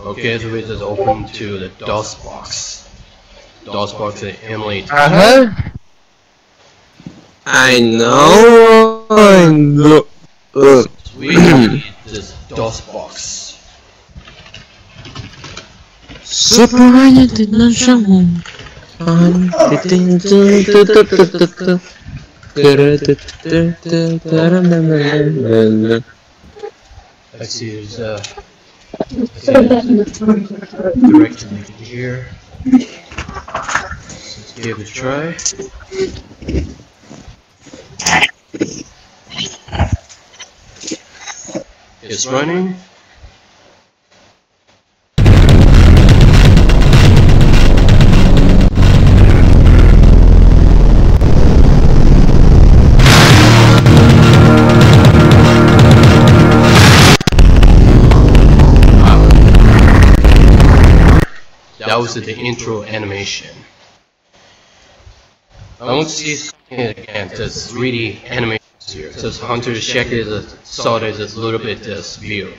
Okay, so we just open to the DOS box. DOS box that Emily. Uh -huh. I know. I know. We need this DOS box. Super Mario did not show home. Let's see, there's uh, direct link here. Let's give it a try. It's running. that was the intro animation. I want to see it again because it's really animated here. Because Hunter check is a, solid is a little bit uh, severe.